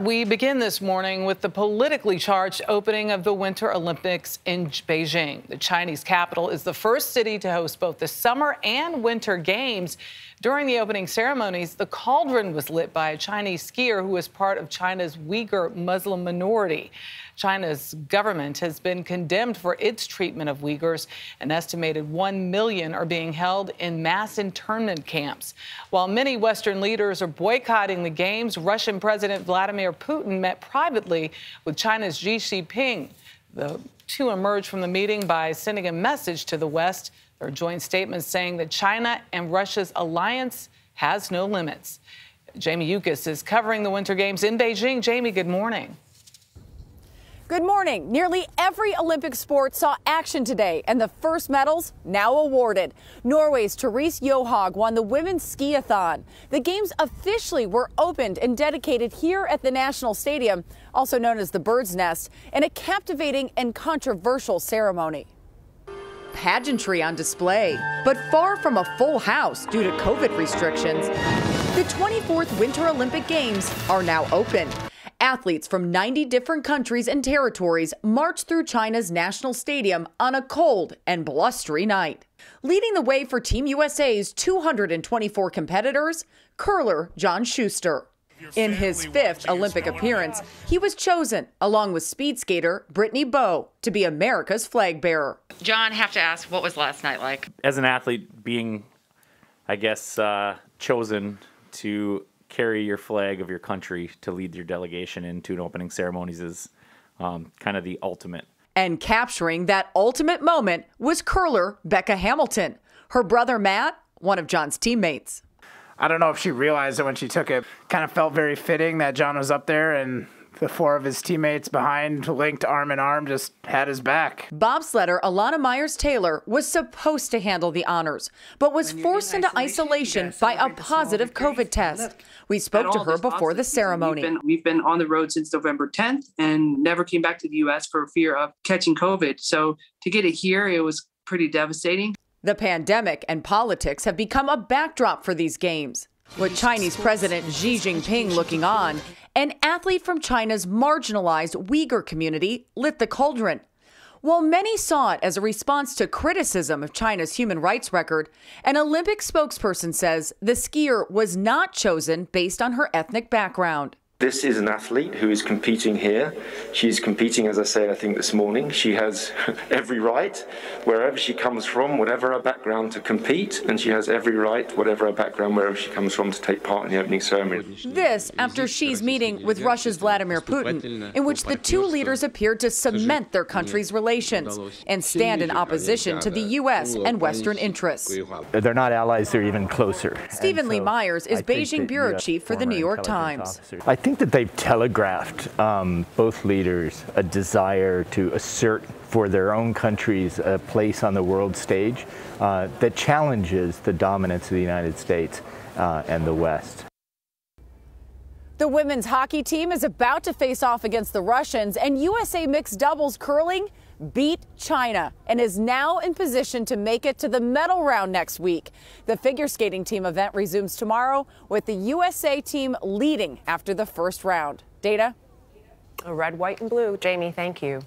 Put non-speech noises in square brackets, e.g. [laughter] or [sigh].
We begin this morning with the politically charged opening of the Winter Olympics in Beijing. The Chinese capital is the first city to host both the summer and winter games. During the opening ceremonies, the cauldron was lit by a Chinese skier who was part of China's Uyghur Muslim minority. China's government has been condemned for its treatment of Uyghurs. An estimated 1 million are being held in mass internment camps. While many Western leaders are boycotting the games, Russian President Vladimir Putin met privately with China's Xi Jinping. The two emerged from the meeting by sending a message to the West Their joint statement saying that China and Russia's alliance has no limits. Jamie Yuccas is covering the Winter Games in Beijing. Jamie, good morning. Good morning. Nearly every Olympic sport saw action today, and the first medals now awarded. Norway's Therese Johaug won the women's skiathlon. The games officially were opened and dedicated here at the National Stadium, also known as the Bird's Nest, in a captivating and controversial ceremony pageantry on display, but far from a full house due to COVID restrictions. The 24th Winter Olympic Games are now open. Athletes from 90 different countries and territories marched through China's national stadium on a cold and blustery night. Leading the way for Team USA's 224 competitors, curler John Shuster. In his fifth Olympic appearance, he was chosen, along with speed skater Brittany Bowe, to be America's flag bearer. John, have to ask, what was last night like? As an athlete, being, I guess, uh, chosen to carry your flag of your country to lead your delegation into an opening ceremonies is um, kind of the ultimate. And capturing that ultimate moment was curler Becca Hamilton. Her brother Matt, one of John's teammates. I don't know if she realized it when she took it. Kind of felt very fitting that John was up there and the four of his teammates behind, linked arm in arm, just had his back. Bobsledder Elana Meyers Taylor was supposed to handle the honors, but was forced into isolation, isolation by a positive COVID test. We spoke to her before the ceremony. We've been, we've been on the road since November 10th and never came back to the U.S. for fear of catching COVID. So to get it here, it was pretty devastating. The pandemic and politics have become a backdrop for these games. With Chinese President Xi Jinping looking on, an athlete from China's marginalized Uyghur community lit the cauldron. While many saw it as a response to criticism of China's human rights record, an Olympic spokesperson says the skier was not chosen based on her ethnic background. This is an athlete who is competing here. She's competing, as I said, I think this morning. She has [laughs] every right, wherever she comes from, whatever her background, to compete, and she has every right, whatever her background, wherever she comes from, to take part in the opening ceremony. This after she's meeting with Russia's Vladimir Putin, in which the two leaders appeared to cement their countries' relations and stand in opposition to the U.S. and Western interests. They're not allies, they're even closer. Steven Lee Myers is Beijing bureau chief for the New York Times. I think that they've telegraphed um, both leaders a desire to assert for their own countries a place on the world stage uh, that challenges the dominance of the United States uh, and the West. The women's hockey team is about to face off against the Russians, and USA mixed doubles curling beat China and is now in position to make it to the medal round next week. The figure skating team event resumes tomorrow with the USA team leading after the first round. Data? Red, white, and blue. Jamie, thank you.